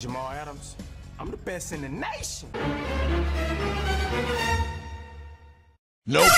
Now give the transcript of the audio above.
Jamal Adams, I'm the best in the nation. Nope.